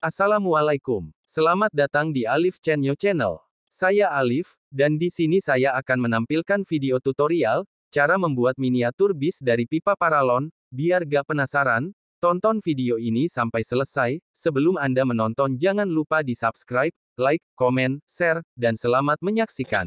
Assalamualaikum. Selamat datang di Alif Chenyo Channel. Saya Alif, dan di sini saya akan menampilkan video tutorial, cara membuat miniatur bis dari pipa paralon, biar gak penasaran, tonton video ini sampai selesai, sebelum Anda menonton jangan lupa di subscribe, like, komen, share, dan selamat menyaksikan.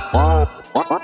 Bye.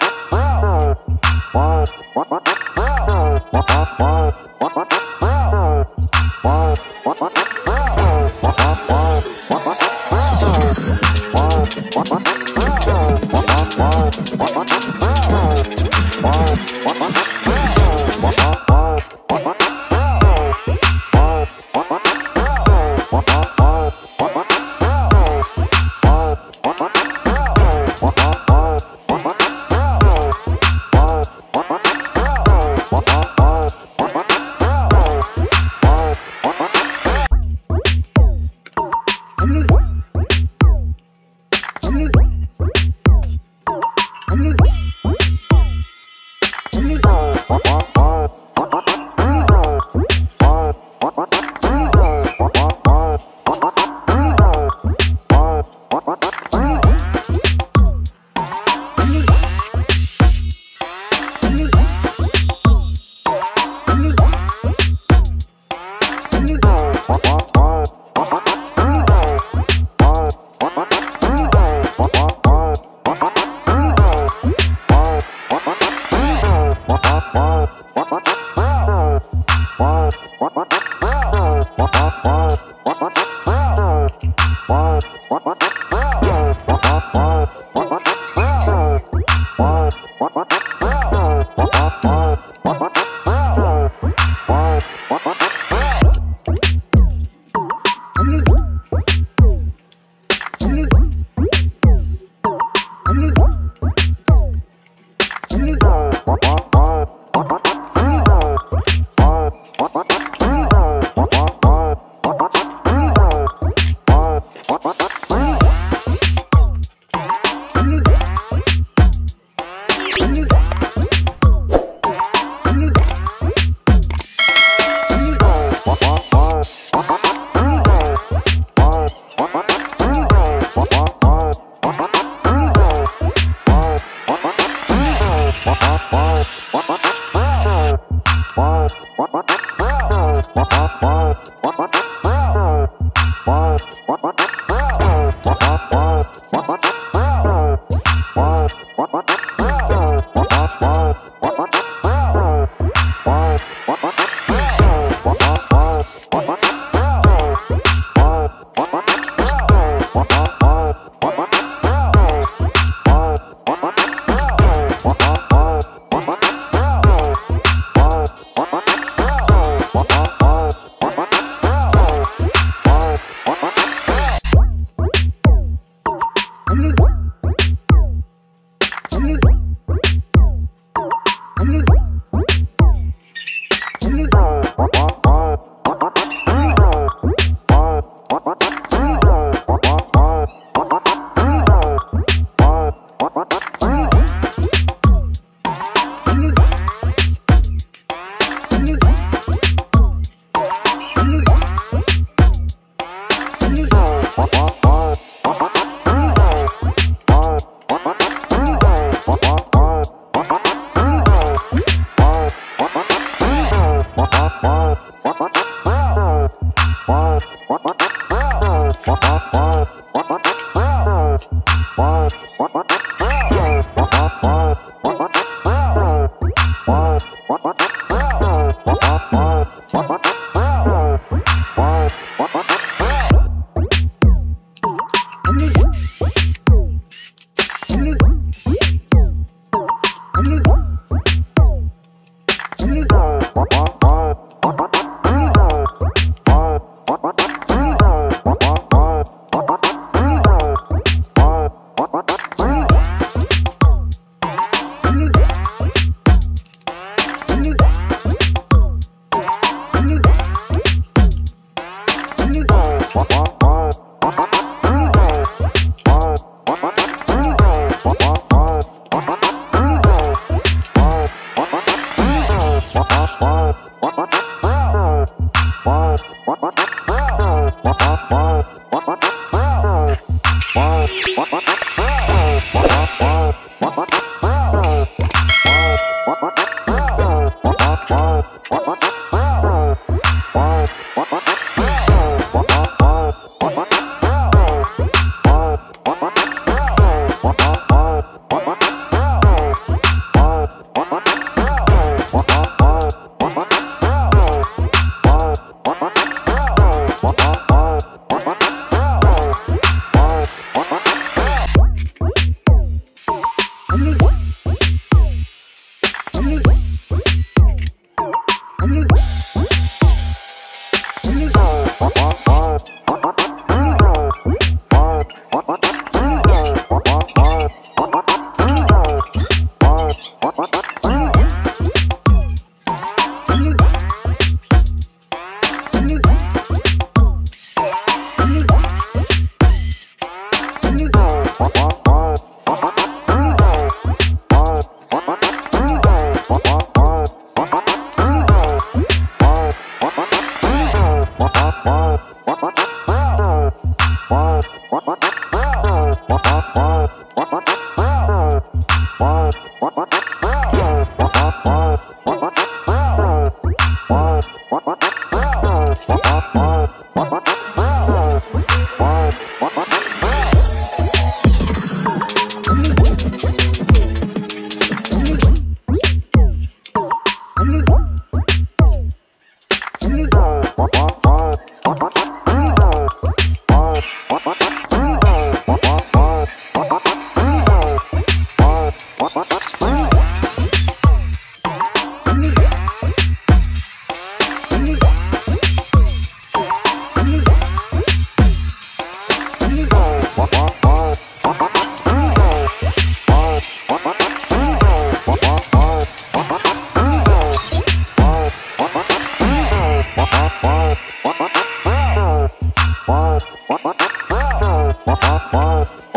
off.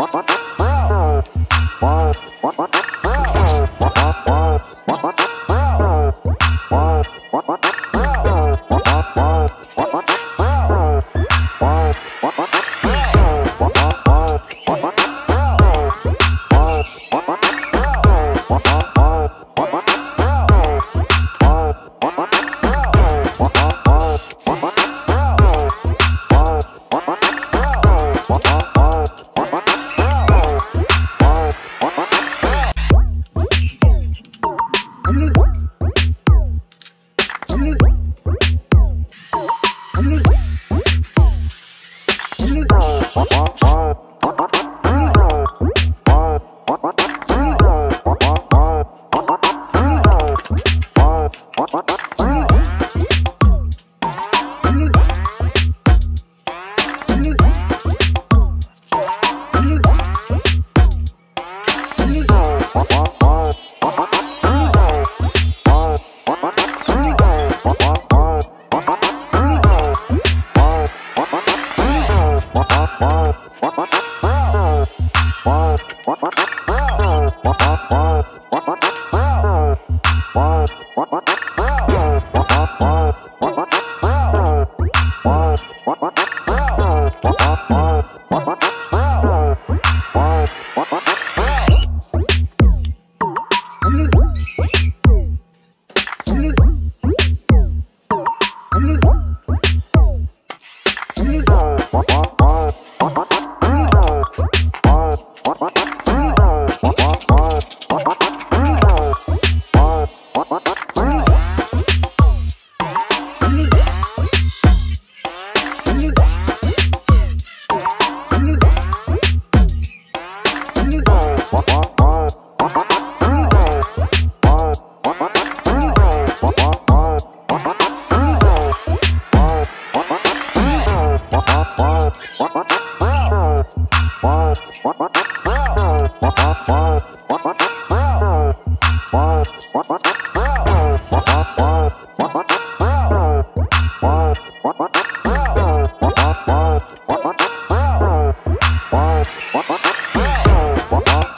What? What? Oh.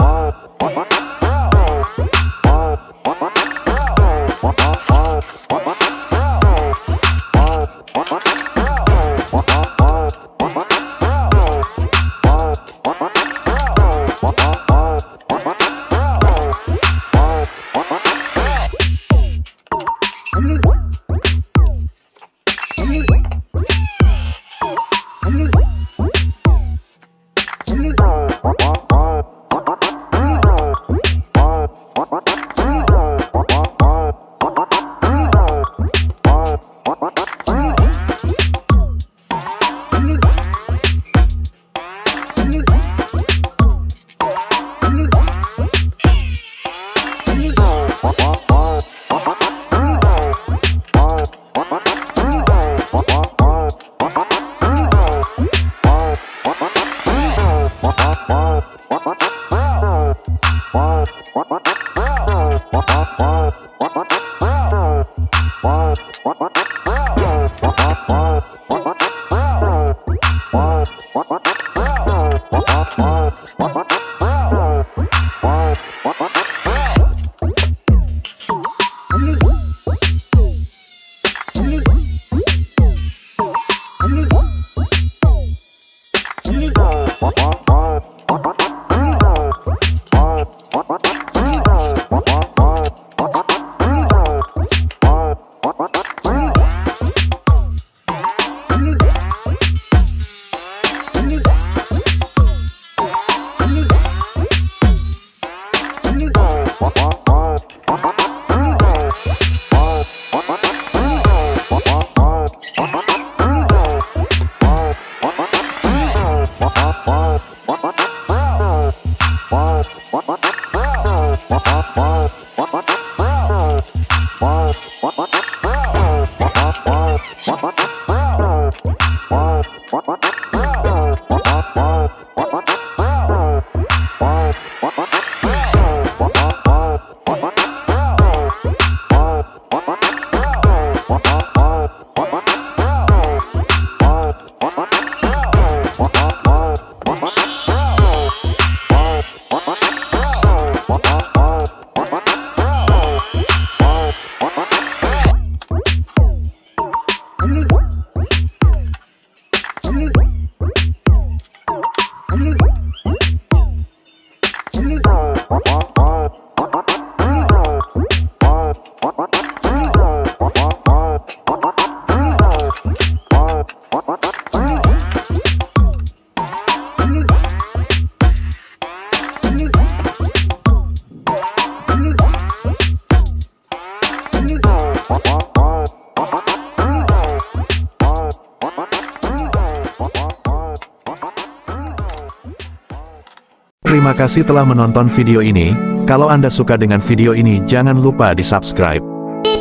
Terima kasih telah menonton video ini, kalau Anda suka dengan video ini jangan lupa di subscribe.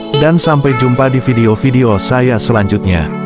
Dan sampai jumpa di video-video saya selanjutnya.